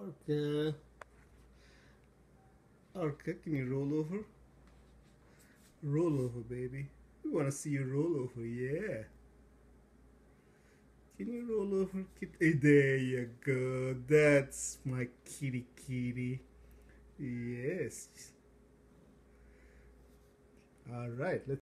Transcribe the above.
Lorca. Lorca, can you roll over? Roll over, baby. We want to see you roll over, yeah. Can you roll over, kitty? Hey, there you go. That's my kitty kitty. Yes. All right, let's